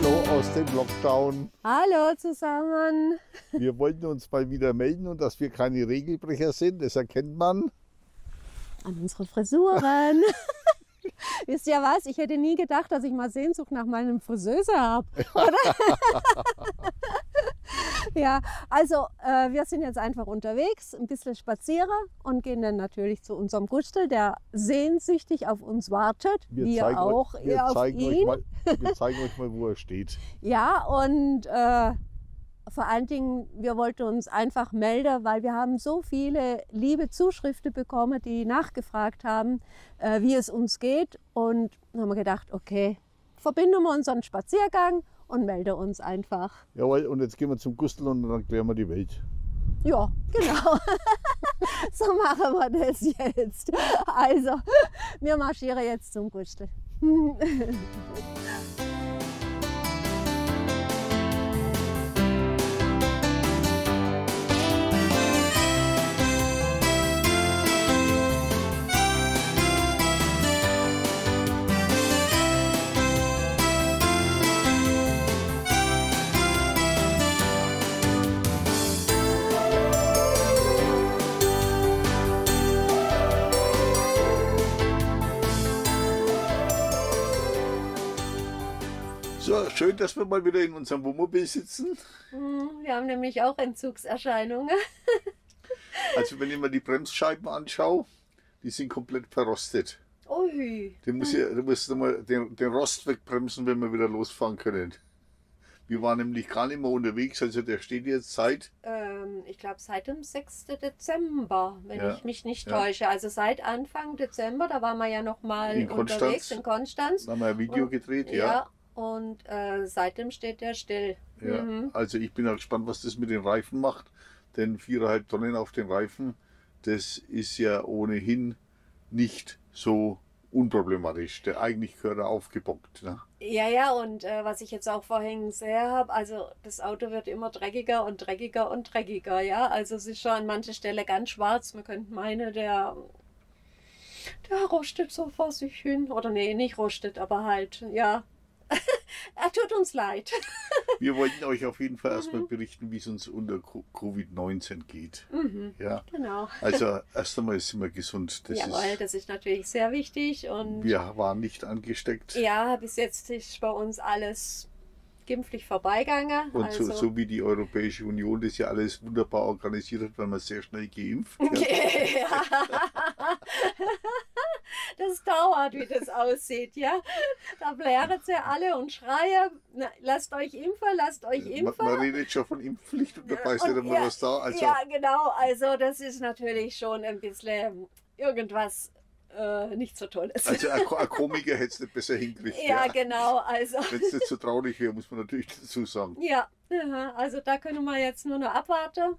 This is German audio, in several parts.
Hallo aus dem Lockdown. Hallo zusammen. Wir wollten uns mal wieder melden und dass wir keine Regelbrecher sind, das erkennt man. An unsere Frisuren. Wisst ihr was? Ich hätte nie gedacht, dass ich mal Sehnsucht nach meinem Friseuse habe. Oder? ja, also äh, wir sind jetzt einfach unterwegs, ein bisschen spazieren und gehen dann natürlich zu unserem Gustel, der sehnsüchtig auf uns wartet. Wir, wir auch euch, wir auf zeigen ihn. Euch mal, wir zeigen euch mal, wo er steht. Ja, und äh, vor allen Dingen, wir wollten uns einfach melden, weil wir haben so viele liebe Zuschriften bekommen, die nachgefragt haben, äh, wie es uns geht. Und dann haben wir gedacht, okay, verbinden wir unseren Spaziergang und melden uns einfach. Jawohl, und jetzt gehen wir zum Gustl und dann klären wir die Welt. Ja, genau. so machen wir das jetzt. Also, wir marschieren jetzt zum Gustl. schön, dass wir mal wieder in unserem Wohnmobil sitzen. Mhm, wir haben nämlich auch Entzugserscheinungen. Also wenn ich mir die Bremsscheiben anschaue, die sind komplett verrostet. Ui. Du musst, ja, du musst mal den, den Rost wegbremsen, wenn wir wieder losfahren können. Wir waren nämlich gar nicht mehr unterwegs, also der steht jetzt seit. Ähm, ich glaube seit dem 6. Dezember, wenn Ja, ich mich nicht ja. täusche. Also seit Anfang Dezember, da waren wir ja noch mal In unterwegs in Konstanz. Da haben wir ein Video Und- gedreht, Ja. ja. Und äh, seitdem steht der still. ja. Mhm. Also ich bin auch gespannt, was das mit den Reifen macht. Denn viereinhalb Tonnen auf den Reifen, das ist ja ohnehin nicht so unproblematisch. Der eigentlich gehört er aufgebockt. Ne? Ja, ja, und äh, was ich jetzt auch vorhin gesehen habe, also das Auto wird immer dreckiger und dreckiger und dreckiger, ja. Also es ist schon an mancher Stelle ganz schwarz. Man könnte meinen, der, der rostet so vor sich hin. Oder nee, nicht rostet, aber halt, ja. er tut uns leid. Wir wollten euch auf jeden Fall erstmal berichten, wie es uns unter Co- Covid-19 geht. Mhm, Ja. genau. Also erst einmal sind wir gesund. Das Jawohl, ist, das ist natürlich sehr wichtig. Und wir waren nicht angesteckt. ja, bis jetzt ist bei uns alles glimpflich vorbeigegangen. Und also, so, so wie die Europäische Union das ja alles wunderbar organisiert hat, weil man sehr schnell geimpft. Ja. Ja. Das dauert, wie das aussieht, ja. Da blären sie alle und schreien, na, lasst euch impfen, lasst euch Man, impfen. man redet schon von Impfpflicht und dabei ist nicht einmal ja, was da. Also ja, genau. Also das ist natürlich schon ein bisschen irgendwas äh, nicht so Tolles. Also ein, ein Komiker hätte es nicht besser hingekriegt. ja, genau. Also Wenn es nicht so traurig wäre, muss man natürlich dazu sagen. ja, also da können wir jetzt nur noch abwarten,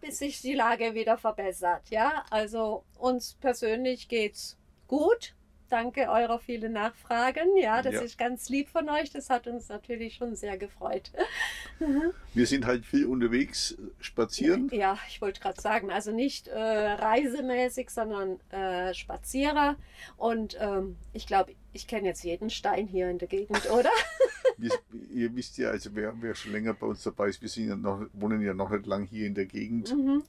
bis sich die Lage wieder verbessert. Ja, also uns persönlich geht's gut. Danke eurer vielen Nachfragen. Ja, das Ja. ist ganz lieb von euch. Das hat uns natürlich schon sehr gefreut. Wir sind halt viel unterwegs, spazieren. Ja, ich wollte gerade sagen, also nicht äh, reisemäßig, sondern äh, Spazierer. Und ähm, ich glaube, ich kenne jetzt jeden Stein hier in der Gegend, oder? Ihr wisst ja, also wer, wer schon länger bei uns dabei ist, wir sind ja noch, wohnen ja noch nicht lang hier in der Gegend. mhm.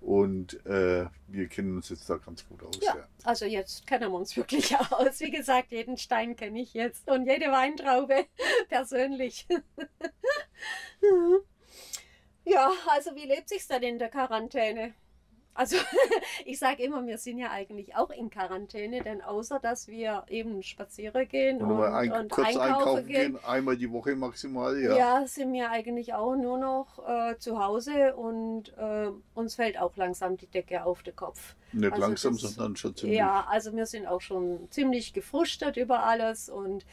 Und äh, wir kennen uns jetzt da ganz gut aus. Ja, Ja. also jetzt kennen wir uns wirklich aus. Wie gesagt, jeden Stein kenne ich jetzt und jede Weintraube persönlich. ja, also wie lebt sich's denn in der Quarantäne? Also ich sage immer, wir sind ja eigentlich auch in Quarantäne, denn außer dass wir eben spazieren gehen Und und, ein, und kurz einkaufen, einkaufen gehen, gehen, einmal die Woche maximal. ja. Ja. sind wir eigentlich auch nur noch äh, zu Hause und äh, uns fällt auch langsam die Decke auf den Kopf. Nicht Also langsam, das- sondern schon ziemlich. Ja, also wir sind auch schon ziemlich gefrustet über alles und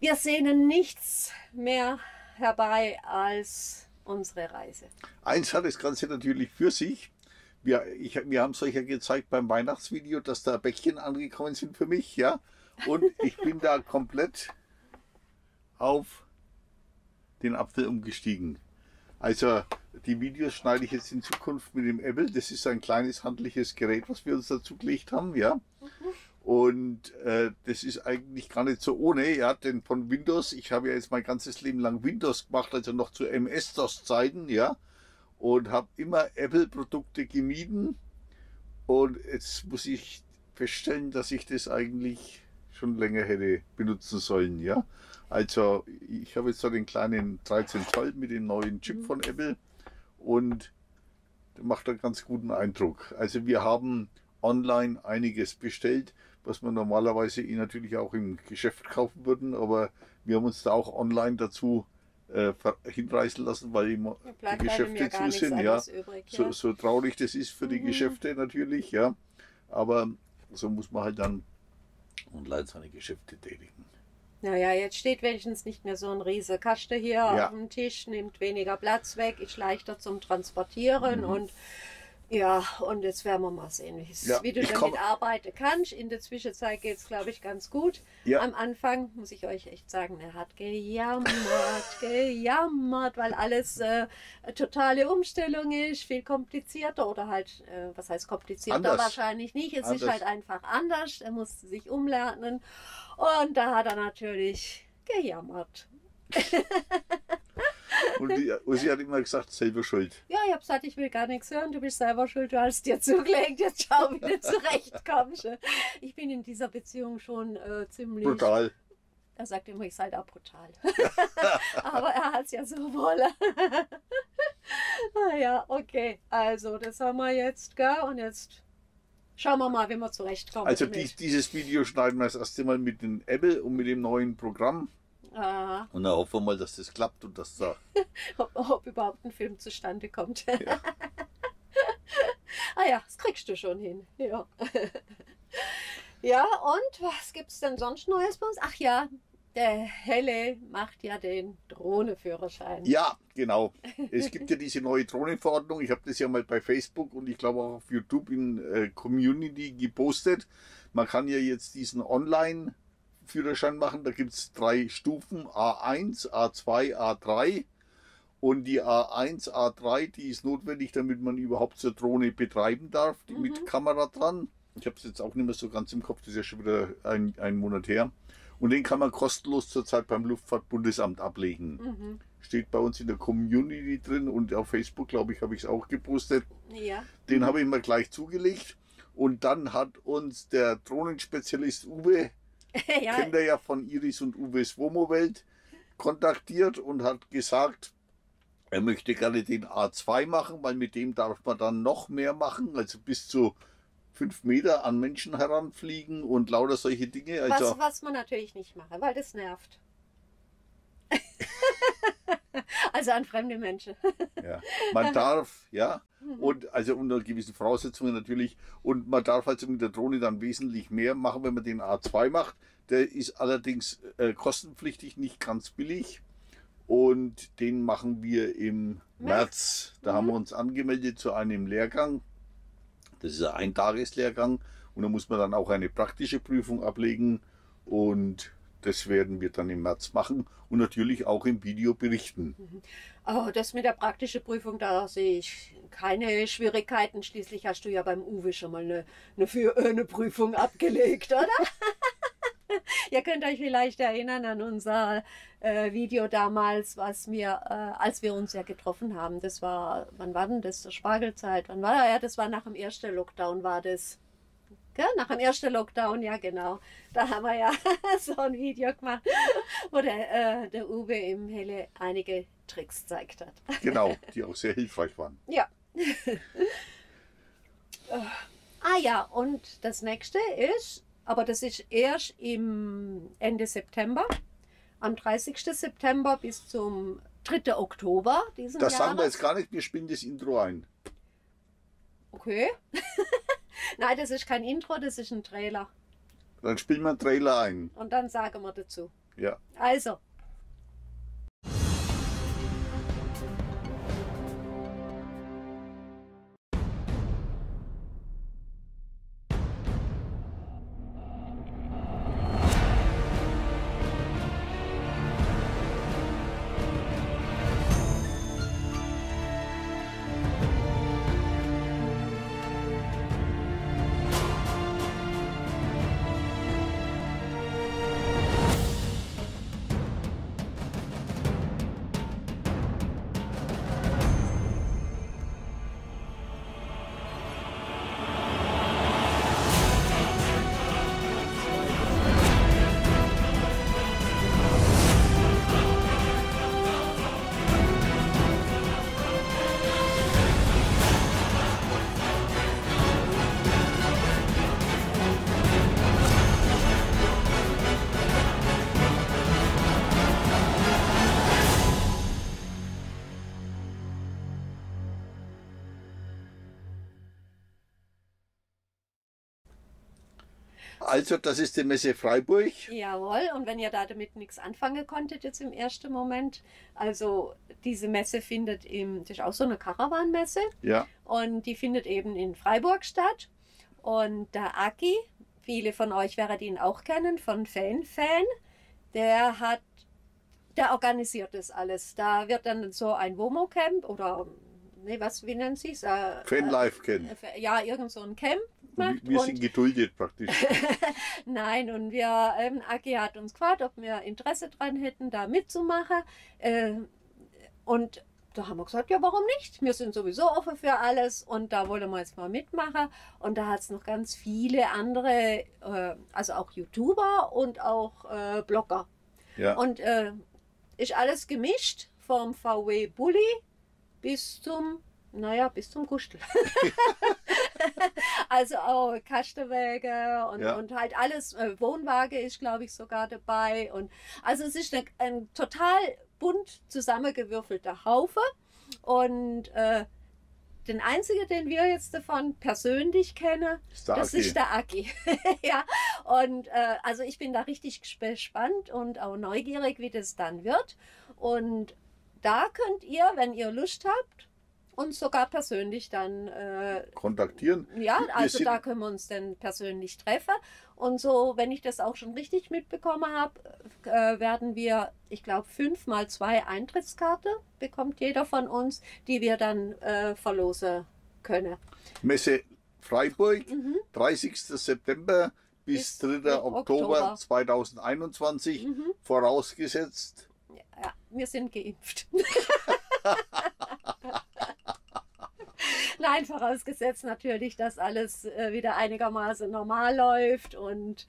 wir sehnen nichts mehr herbei als unsere Reise. Eins hat das Ganze natürlich für sich. Wir, ich, wir haben es euch ja gezeigt beim Weihnachtsvideo, dass da Bäckchen angekommen sind für mich, ja. Und ich bin da komplett auf den Apfel umgestiegen. Also die Videos schneide ich jetzt in Zukunft mit dem Apple. Das ist ein kleines handliches Gerät, was wir uns dazu gelegt haben, ja. Und äh, das ist eigentlich gar nicht so ohne, ja, denn von Windows, ich habe ja jetzt mein ganzes Leben lang Windows gemacht, also noch zu MS-DOS-Zeiten, ja, und habe immer Apple-Produkte gemieden. Und jetzt muss ich feststellen, dass ich das eigentlich schon länger hätte benutzen sollen, ja. Also ich habe jetzt so den kleinen 13 Zoll mit dem neuen Chip von Apple und der macht einen ganz guten Eindruck. Also wir haben online einiges bestellt was wir normalerweise eh natürlich auch im Geschäft kaufen würden, aber wir haben uns da auch online dazu äh, hinreißen lassen, weil immer die Geschäfte zu sind. Ja. Übrig, ja. So, so, traurig das ist für die mhm. Geschäfte natürlich, ja. Aber so muss man halt dann online seine Geschäfte tätigen. Naja, jetzt steht wenigstens nicht mehr so ein riese Kaste hier ja. auf dem Tisch, nimmt weniger Platz weg, ist leichter zum Transportieren mhm. und ja, und jetzt werden wir mal sehen, ja, wie du damit komm... arbeiten kannst. In der Zwischenzeit geht es, glaube ich, ganz gut. Ja. Am Anfang muss ich euch echt sagen, er hat gejammert, gejammert, weil alles äh, eine totale Umstellung ist, viel komplizierter oder halt, äh, was heißt komplizierter anders. wahrscheinlich nicht. Es anders. ist halt einfach anders. Er musste sich umlernen und da hat er natürlich gejammert. Und, die, sie hat immer gesagt, selber schuld. Ja, ich habe gesagt, ich will gar nichts hören, du bist selber schuld, du hast dir zugelegt, jetzt schau, wie du zurechtkommst. Ich bin in dieser Beziehung schon äh, ziemlich... Brutal. Er sagt immer, ich sei da brutal. Aber er hat es ja so wohl. ah ja, okay. Also, das haben wir jetzt, gell? Und jetzt schauen wir mal, wie wir zurechtkommen. Also dies, dieses Video schneiden wir das erste Mal mit dem Apple und mit dem neuen Programm. Aha. Und dann hoffen wir mal, dass das klappt und dass da. ob, ob, überhaupt ein Film zustande kommt. Ja. ah ja, das kriegst du schon hin. Ja. ja, und was gibt es denn sonst Neues bei uns? Ach ja, der Helle macht ja den Drohneführerschein. Ja, genau. Es gibt ja diese neue Drohnenverordnung. Ich habe das ja mal bei Facebook und ich glaube auch auf YouTube in äh, Community gepostet. Man kann ja jetzt diesen Online Führerschein machen. Da gibt es drei Stufen, A1, A2, A3. Und die A1, A3, die ist notwendig, damit man überhaupt so Drohne betreiben darf, mhm. mit Kamera dran. Ich habe es jetzt auch nicht mehr so ganz im Kopf, das ist ja schon wieder ein, ein Monat her. Und den kann man kostenlos zurzeit beim Luftfahrtbundesamt ablegen. Mhm. Steht bei uns in der Community drin und auf Facebook, glaube ich, habe ich es auch gepostet. Ja. Den mhm. habe ich mir gleich zugelegt. Und dann hat uns der Drohnenspezialist Uwe ja. kennt er ja von Iris und Uwe's Womo-Welt, kontaktiert und hat gesagt, er möchte gerne den A2 machen, weil mit dem darf man dann noch mehr machen, also bis zu fünf Meter an Menschen heranfliegen und lauter solche Dinge. Also was, was man natürlich nicht mache, weil das nervt. Also an fremde Menschen. ja. Man darf, ja, mhm. und also unter gewissen Voraussetzungen natürlich, und man darf also mit der Drohne dann wesentlich mehr machen, wenn man den A2 macht. Der ist allerdings äh, kostenpflichtig, nicht ganz billig. Und den machen wir im März. März. Da mhm. haben wir uns angemeldet zu einem Lehrgang. Das ist ein Eintageslehrgang. Und da muss man dann auch eine praktische Prüfung ablegen. Und das werden wir dann im März machen und natürlich auch im Video berichten. Oh, das mit der praktischen Prüfung, da sehe ich keine Schwierigkeiten. Schließlich hast du ja beim Uwe schon mal eine, eine, für, eine Prüfung abgelegt, oder? Ihr könnt euch vielleicht erinnern an unser äh, Video damals, was wir, äh, als wir uns ja getroffen haben. Das war, wann war denn das? Spargelzeit. Wann war? Ja, das war nach dem ersten Lockdown, war das. Gell? Nach dem ersten Lockdown, ja genau. Da haben wir ja so ein Video gemacht, wo der, äh, der Uwe im Helle einige Tricks gezeigt hat. Genau, die auch sehr hilfreich waren. Ja. ah ja, und das nächste ist, aber das ist erst im Ende September, am 30. September bis zum 3. Oktober diesen Das Jahres. sagen wir jetzt gar nicht, wir spielen das Intro ein. Okay. Nein, das ist kein Intro, das ist ein Trailer. Dann spielen wir einen Trailer ein. Und dann sagen wir dazu. Ja. Also. Also, das ist die Messe Freiburg. Jawohl, und wenn ihr da damit nichts anfangen konntet jetzt im ersten Moment, also diese Messe findet im, das ist auch so eine Caravan-Messe Ja, und die findet eben in Freiburg statt. Und der Aki, viele von euch werden ihn auch kennen, von Fan Fan, der hat, der organisiert das alles. Da wird dann so ein Womo-Camp oder, nee, was, wie nennt sie es? Äh, Fanlife kennt. äh, ja, irgend so ein Camp gemacht. Wir, sind geduldet praktisch. Nein, und wir, ähm, Aki hat uns gefragt, ob wir Interesse dran hätten, da mitzumachen. Äh, und da haben wir gesagt, ja, warum nicht? Wir sind sowieso offen für alles und da wollen wir jetzt mal mitmachen. Und da hat es noch ganz viele andere, äh, also auch YouTuber und auch äh, Blogger. Ja, Und äh, ist alles gemischt, vom VW Bulli bis zum, naja, bis zum Gustel. also auch Kastenwäge und, Ja. und halt alles, äh, Wohnwagen ist, glaube ich, sogar dabei. Und also es ist ein, ein total bunt zusammengewürfelter Haufe. Und äh, den einzigen, den wir jetzt davon persönlich kennen, ist das Aki. ist der Aki. ja, und äh, also ich bin da richtig gespannt und auch neugierig, wie das dann wird. Und da könnt ihr, wenn ihr Lust habt, uns sogar persönlich dann, äh, kontaktieren. ja, also da können wir uns dann persönlich treffen. Und so, wenn ich das auch schon richtig mitbekommen habe, äh, werden wir, ich glaube, fünf mal zwei Eintrittskarte bekommt jeder von uns, die wir dann äh, verlosen können. Messe Freiburg, Mhm. 30. September bis Bis 3. Oktober, Oktober. 2021, Mhm. vorausgesetzt. Ja, wir sind geimpft. Nein, vorausgesetzt natürlich, dass alles äh, wieder einigermaßen normal läuft und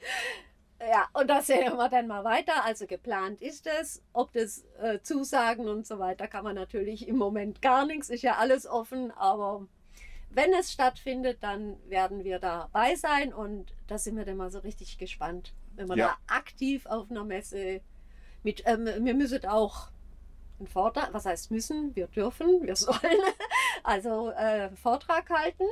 ja, und das sehen wir dann mal weiter. Also geplant ist es. Ob das äh, Zusagen und so weiter kann man natürlich im Moment gar nichts, ist ja alles offen, aber wenn es stattfindet, dann werden wir dabei sein und da sind wir dann mal so richtig gespannt, wenn wir Ja. da aktiv auf einer Messe mit, ähm, wir müssen auch einen Vortrag, was heißt müssen, wir dürfen, wir sollen, also äh, einen Vortrag halten.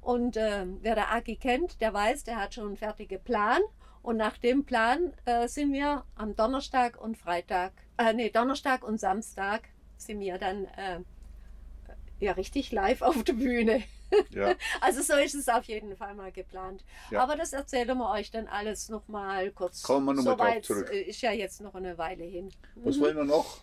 Und äh, wer der Aki kennt, der weiß, der hat schon einen fertigen Plan. Und nach dem Plan äh, sind wir am Donnerstag und Freitag, äh, nee, Donnerstag und Samstag sind wir dann äh, ja richtig live auf der Bühne. Ja, Also so ist es auf jeden Fall mal geplant. Ja. Aber das erzählen wir euch dann alles noch mal kurz. Kommen wir noch mal drauf Soweit, zurück. äh, Ist ja jetzt noch eine Weile hin. was Mhm. wollen wir noch?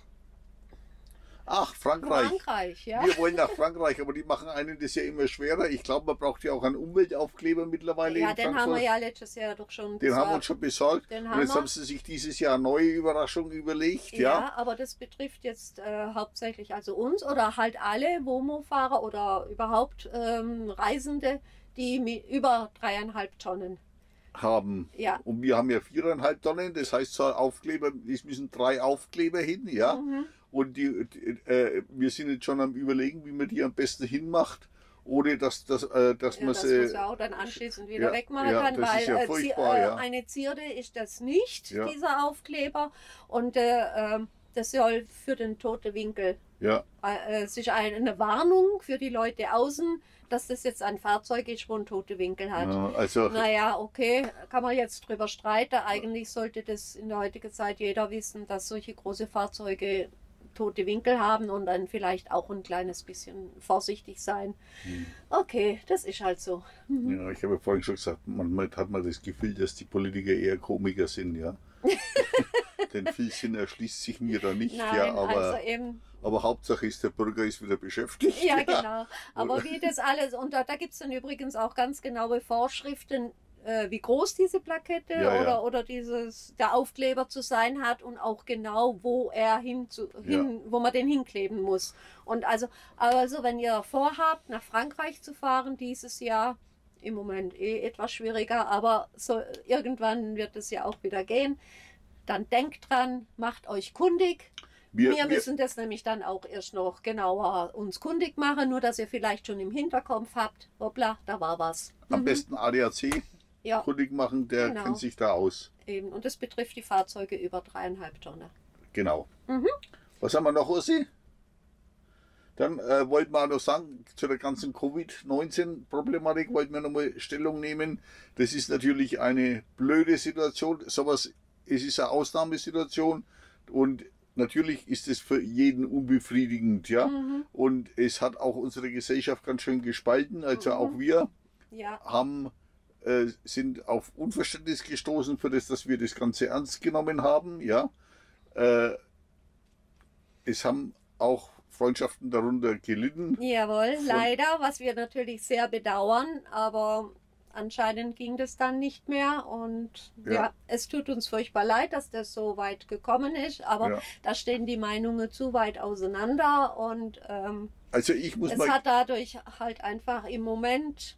Ach, Frankreich. Frankreich, ja. Wir wollen nach Frankreich, aber die machen einen das ja immer schwerer. Ich glaube, man braucht ja auch einen Umweltaufkleber mittlerweile Ja, den haben wir ja letztes Jahr doch schon Den haben wir besorgt. uns schon besorgt. Den Und haben jetzt wir. haben sie sich dieses Jahr eine neue Überraschung überlegt. Ja, Ja, aber das betrifft jetzt äh, hauptsächlich also uns oder halt alle Womo-Fahrer oder überhaupt ähm, Reisende, die mit über dreieinhalb Tonnen. Haben. Ja. Und wir haben ja viereinhalb Tonnen. Das heißt, ein Aufkleber, es müssen drei Aufkleber hin. Ja. Mhm. Und die, die, äh, wir sind jetzt schon am überlegen, wie man die am besten hinmacht, ohne dass, dass, äh, dass Ja, man das sie. auch dann anschließend wieder ja, wegmachen ja, kann, weil ja äh, äh, eine Zierde ist das nicht, dieser Aufkleber. Und äh, ähm, das soll für den toten Winkel Ja, äh, es ist ein- eine Warnung für die Leute außen, dass das jetzt ein Fahrzeug ist, wo einen toten Winkel hat. ja, also Naja, okay, kann man jetzt drüber streiten. Eigentlich sollte das in der heutigen Zeit jeder wissen, dass solche große Fahrzeuge tote Winkel haben und dann vielleicht auch ein kleines bisschen vorsichtig sein. Hm. Okay, das ist halt so. Mhm. Ja, ich habe ja vorhin schon gesagt, manchmal hat man das Gefühl, dass die Politiker eher Komiker sind, ja. Denn viel Sinn erschließt sich mir da nicht, Nein, ja, aber, also eben, aber Hauptsache ist, der Bürger ist wieder beschäftigt. ja genau. Aber wie das alles, und da, da gibt es dann übrigens auch ganz genaue Vorschriften, äh, wie groß diese Plakette Ja, ja. oder, oder dieses, der Aufkleber zu sein hat und auch genau, wo er hin, zu, hin wo man den hinkleben muss. Und also, also wenn ihr vorhabt, nach Frankreich zu fahren dieses Jahr, im Moment eh etwas schwieriger, aber so irgendwann wird es ja auch wieder gehen. Dann denkt dran, macht euch kundig. Wir, Wir, wir, müssen das nämlich dann auch erst noch genauer uns kundig machen, nur dass ihr vielleicht schon im Hinterkopf habt, hoppla, da war was. am Mhm. besten ADAC Ja, kundig machen, der Genau. kennt sich da aus. eben. Und das betrifft die Fahrzeuge über dreieinhalb Tonnen. Genau. Mhm. Was haben wir noch, Ossi? Dann äh, wollten wir auch noch sagen, zu der ganzen Covid-19-Problematik wollten wir nochmal Stellung nehmen. Das ist natürlich eine blöde Situation. Sowas, es ist eine Ausnahmesituation und natürlich ist es für jeden unbefriedigend, ja. Mhm. Und es hat auch unsere Gesellschaft ganz schön gespalten. Also Mhm. auch wir Ja. haben, äh, sind auf Unverständnis gestoßen für das, dass wir das Ganze ernst genommen haben, ja. Äh, es haben auch Freundschaften darunter gelitten. Jawohl, leider, was wir natürlich sehr bedauern, aber anscheinend ging das dann nicht mehr und ja. Ja. es tut uns furchtbar leid, dass das so weit gekommen ist, aber Ja. da stehen die Meinungen zu weit auseinander und ähm, Also ich muss es mal, hat dadurch halt einfach im Moment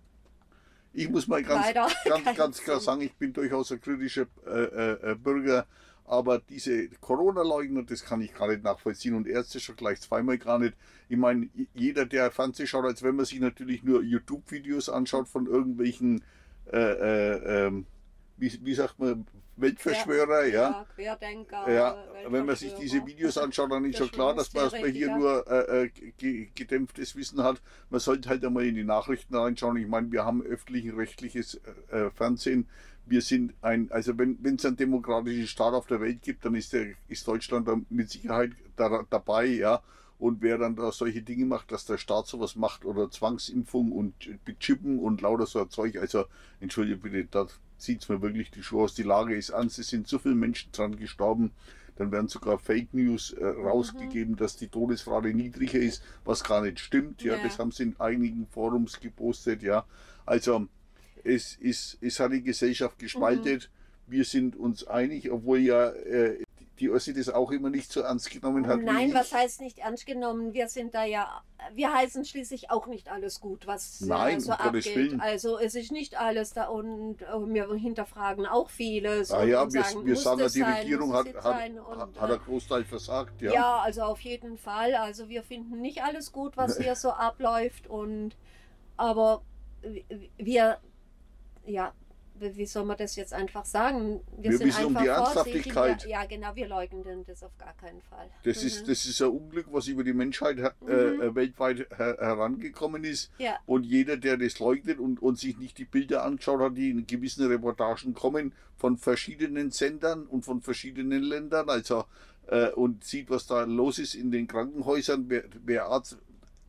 ich muss mal ganz, ganz, ganz klar sagen, ich bin durchaus ein kritischer äh, äh, äh, Bürger, aber diese Corona-Leugner, das kann ich gar nicht nachvollziehen und Ärzte schon gleich zweimal gar nicht. Ich meine, jeder, der Fernsehen schaut, als wenn man sich natürlich nur YouTube-Videos anschaut von irgendwelchen, äh, äh, ähm, wie, wie sagt man, Weltverschwörer, ja. Querdenker. Ja, wenn man sich diese. Videos anschaut, dann ist schon klar, dass man erstmal hier nur äh, äh, ge- gedämpftes Wissen hat. Man sollte halt einmal in die Nachrichten reinschauen. Ich meine, wir haben öffentlichen rechtliches äh, äh, Fernsehen. Wir sind ein, also wenn es einen demokratischen Staat auf der Welt gibt, dann ist, der, ist Deutschland da mit Sicherheit da, dabei, ja. Und wer dann da solche Dinge macht, dass der Staat sowas macht oder Zwangsimpfung und Chippen und lauter so ein Zeug, also entschuldige bitte, da zieht es mir wirklich die Schuhe aus. Die Lage ist ernst, es sind so viele Menschen dran gestorben. Dann werden sogar Fake News äh, Mhm. rausgegeben, dass die Todesrate niedriger ist, was gar nicht stimmt. Ja, Ja. das haben sie in einigen Forums gepostet. Ja, also es ist, es hat die Gesellschaft gespaltet. Mhm. Wir sind uns einig, obwohl ja äh, die Ossi das auch immer nicht so ernst genommen hat. Nein, was heißt nicht ernst genommen? Wir sind da ja, wir heißen schließlich auch nicht alles gut, was äh, Nein, so um abgeht. Willen. Also es ist nicht alles da und äh, wir hinterfragen auch vieles. Ah ja, wir, sagen, wir sagen, ja, die sein, Regierung hat, hat? Und, hat, äh, hat einen Großteil versagt. Ja. ja. also auf jeden Fall. Also wir finden nicht alles gut, was hier so abläuft und aber wir, ja, wie soll man das jetzt einfach sagen? Wir sind wissen um die einfach. Ernsthaftigkeit. Wir, ja, genau, wir leugnen das auf gar keinen Fall. Das, Mhm. ist, das ist ein Unglück, was über die Menschheit äh, Mhm. äh, weltweit her herangekommen ist. Ja. Und jeder, der das leugnet und, und sich nicht die Bilder angeschaut hat, die in gewissen Reportagen kommen, von verschiedenen Sendern und von verschiedenen Ländern, also äh, und sieht, was da los ist in den Krankenhäusern, wer, wer Arzt,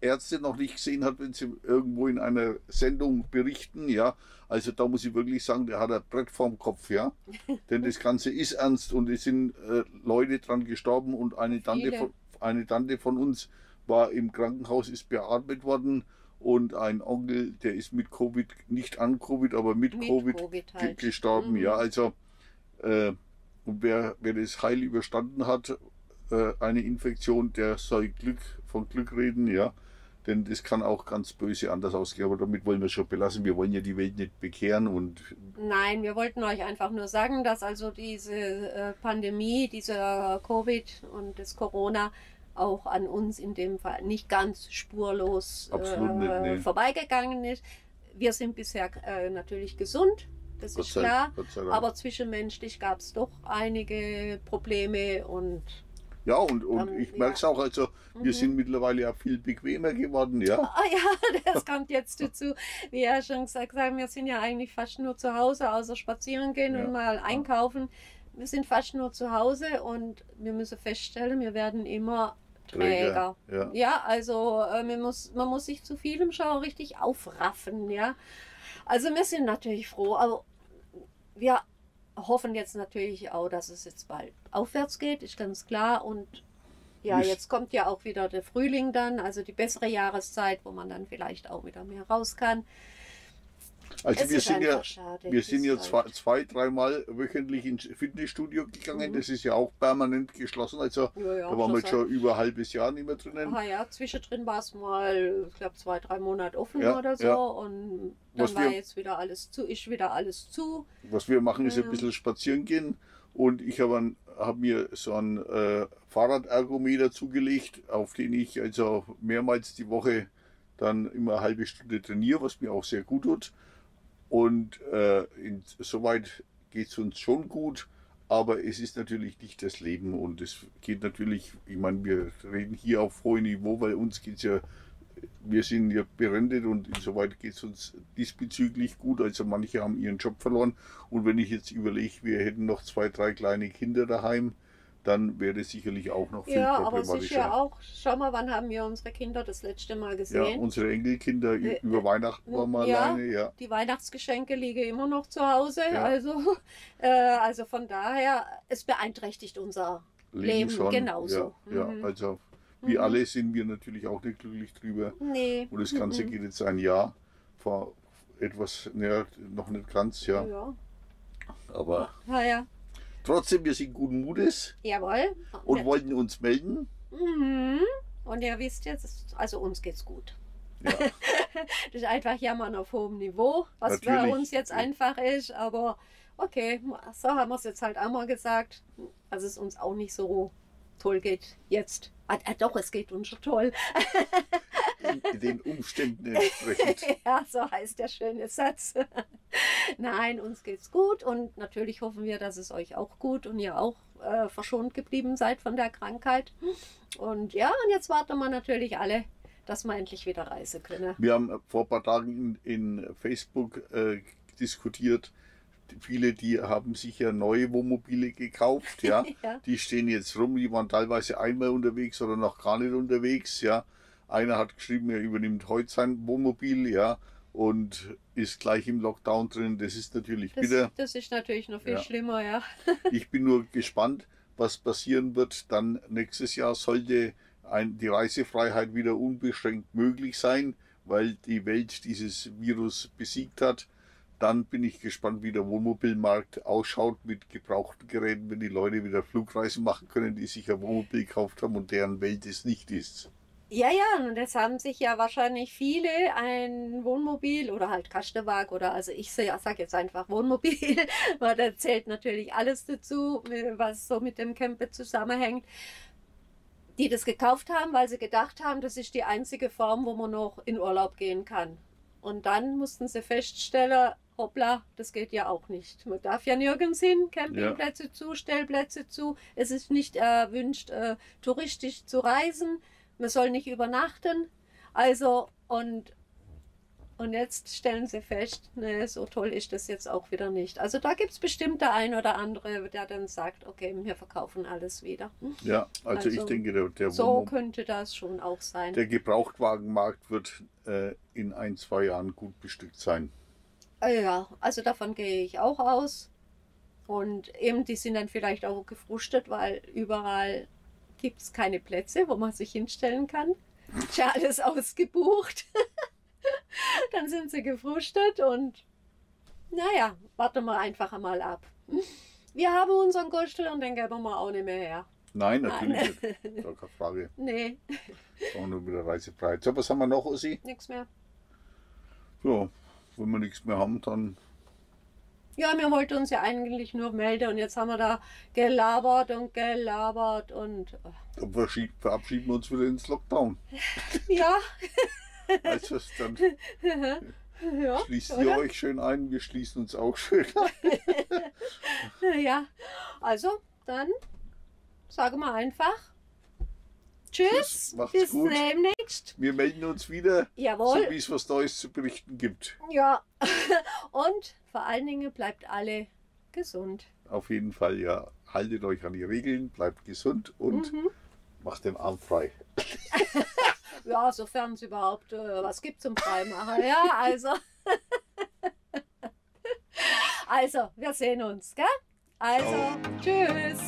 Ärzte noch nicht gesehen hat, wenn sie irgendwo in einer Sendung berichten, ja, also da muss ich wirklich sagen, der hat ein Brett vorm Kopf, ja, denn das Ganze ist ernst und es sind äh, Leute dran gestorben und eine Tante, von, eine Tante von uns war im Krankenhaus, ist beatmet worden und ein Onkel, der ist mit Covid, nicht an Covid, aber mit, Mit Covid, Covid halt. gestorben, Mhm. ja, also äh, und wer, wer das heil überstanden hat, äh, eine Infektion, der soll Glück von Glück reden, ja. Denn das kann auch ganz böse anders ausgehen, aber damit wollen wir schon belassen. Wir wollen ja die Welt nicht bekehren und Nein, wir wollten euch einfach nur sagen, dass also diese äh, Pandemie, dieser Covid und das Corona auch an uns in dem Fall nicht ganz spurlos Absolut nicht, nee. vorbeigegangen ist. Wir sind bisher äh, natürlich gesund, das Gott ist sei, klar. Aber zwischenmenschlich gab es doch einige Probleme und ja, und, und ähm, ich ja. merke es auch, also wir Mhm. sind mittlerweile ja viel bequemer geworden, ja. Ah ja, das kommt jetzt dazu. Wie ja schon gesagt haben, wir sind ja eigentlich fast nur zu Hause, außer spazieren gehen Ja. und mal einkaufen. Wir sind fast nur zu Hause und wir müssen feststellen, wir werden immer träger. Ja. Ja, also äh, man, muss, man muss sich zu vielem schon richtig aufraffen, ja. Also wir sind natürlich froh, aber wir hoffen jetzt natürlich auch, dass es jetzt bald aufwärts geht, ist ganz klar. Und ja, Ist- jetzt kommt ja auch wieder der Frühling dann, also die bessere Jahreszeit, wo man dann vielleicht auch wieder mehr raus kann. Also Es wir sind ja, schade, wir sind ja es zwei, zwei dreimal wöchentlich ins Fitnessstudio gegangen. Mhm. Das ist ja auch permanent geschlossen. Also Ja, ja, da waren wir schon jetzt schon über ein halbes Jahr nicht mehr drinnen. Ah ja, zwischendrin war es mal, ich glaube, zwei, drei Monate offen Ja, oder so. Und dann Was war wir- jetzt wieder alles zu, ist wieder alles zu. Was wir machen, ist ein bisschen spazieren gehen. Und ich habe hab mir so ein äh, Fahrradergometer zugelegt, auf den ich also mehrmals die Woche dann immer eine halbe Stunde trainiere, was mir auch sehr gut tut. Und äh, insoweit geht es uns schon gut. Aber es ist natürlich nicht das Leben und es geht natürlich, ich meine, wir reden hier auf hohem Niveau, weil uns geht es ja, wir sind ja berendet und insoweit geht es uns diesbezüglich gut. Also manche haben ihren Job verloren und wenn ich jetzt überlege, wir hätten noch zwei, drei kleine Kinder daheim, dann wäre es sicherlich auch noch viel Ja, aber problematischer. sicher auch. Schau mal, wann haben wir unsere Kinder das letzte Mal Ja, gesehen? unsere Enkelkinder Äh, über Weihnachten waren wir ja. alleine, ja. Die Weihnachtsgeschenke liegen immer noch zu Hause. Ja. Also, äh, also von daher, es beeinträchtigt unser Leben schon. genauso. Ja, ja, Mhm. also wie Mhm. alle sind wir natürlich auch nicht glücklich drüber. Nee. Und das Ganze Mhm. geht jetzt ein Jahr vor etwas, naja, noch nicht ganz, ja. Ja. Aber Ja, ja. Trotzdem, wir sind guten Mutes Jawohl. und wollten uns melden. Mhm. Und ihr wisst jetzt, also uns geht's gut. Ja, Das ist einfach Jammern auf hohem Niveau, was bei Natürlich. uns jetzt einfach ist. Aber okay, so haben wir es jetzt halt auch mal gesagt, dass es uns auch nicht so toll geht jetzt. Ah, ah, doch, es geht uns schon toll. in den Umständen entsprechend. ja, so heißt der schöne Satz. Nein, uns geht's gut und natürlich hoffen wir, dass es euch auch gut und ihr auch äh, verschont geblieben seid von der Krankheit. Und ja, und jetzt warten wir natürlich alle, dass wir endlich wieder reisen können. Wir haben vor ein paar Tagen in, in Facebook äh, diskutiert. Viele, die haben sich ja neue Wohnmobile gekauft, ja. Ja. Die stehen jetzt rum, die waren teilweise einmal unterwegs oder noch gar nicht unterwegs, ja. Einer hat geschrieben, er übernimmt heute sein Wohnmobil, ja, und ist gleich im Lockdown drin. Das ist natürlich Das, bitter. das ist natürlich noch viel Ja. schlimmer, ja. Ich bin nur gespannt, was passieren wird. Dann nächstes Jahr sollte ein, die Reisefreiheit wieder unbeschränkt möglich sein, weil die Welt dieses Virus besiegt hat. Dann bin ich gespannt, wie der Wohnmobilmarkt ausschaut mit gebrauchten Geräten, wenn die Leute wieder Flugreisen machen können, die sich ein Wohnmobil gekauft haben und deren Welt es nicht ist. Ja, ja, und es haben sich ja wahrscheinlich viele ein Wohnmobil oder halt Kastenwagen oder also ich sage jetzt einfach Wohnmobil, weil da zählt natürlich alles dazu, was so mit dem Camper zusammenhängt, die das gekauft haben, weil sie gedacht haben, das ist die einzige Form, wo man noch in Urlaub gehen kann. Und dann mussten sie feststellen, hoppla, das geht ja auch nicht. Man darf ja nirgends hin, Campingplätze zu, Stellplätze zu. Es ist nicht erwünscht, äh, touristisch zu reisen. Man soll nicht übernachten. Also, und, und jetzt stellen sie fest, ne, so toll ist das jetzt auch wieder nicht. Also da gibt es bestimmt der ein oder andere, der dann sagt, okay, wir verkaufen alles wieder. Hm? Ja, also, ich Also, denke, der, der, So Wohnmo- könnte das schon auch sein. der Gebrauchtwagenmarkt wird äh, in ein, zwei Jahren gut bestückt sein. Äh, Ja, also davon gehe ich auch aus. Und eben, die sind dann vielleicht auch gefrustet, weil überall gibt es keine Plätze, wo man sich hinstellen kann. Ist ja alles ausgebucht. dann sind sie gefrustet und naja, warten wir einfach einmal ab. Wir haben unseren Gostel und den geben wir auch nicht mehr her. Nein, Nein. natürlich nicht. Gar keine Frage. Nee, Auch nur wieder reisefrei. So, was haben wir noch, Ossi? nichts mehr. So, wenn wir nichts mehr haben, dann Ja, wir wollten uns ja eigentlich nur melden und jetzt haben wir da gelabert und gelabert und dann verabschieden wir uns wieder ins Lockdown. ja, Also, dann ja, schließt ihr oder? euch schön ein, wir schließen uns auch schön ein. Ja, also dann sagen wir einfach Tschüss, Tschüss, macht's bis gut. demnächst. Wir melden uns wieder, so wie es was Neues zu berichten gibt. ja. Und vor allen Dingen bleibt alle gesund. Auf jeden Fall, ja. Haltet euch an die Regeln, bleibt gesund und Mhm. macht den Arm frei. Ja, sofern es überhaupt äh, was gibt zum Freimachen. Ja, also. also, wir sehen uns, gell? Also, tschüss.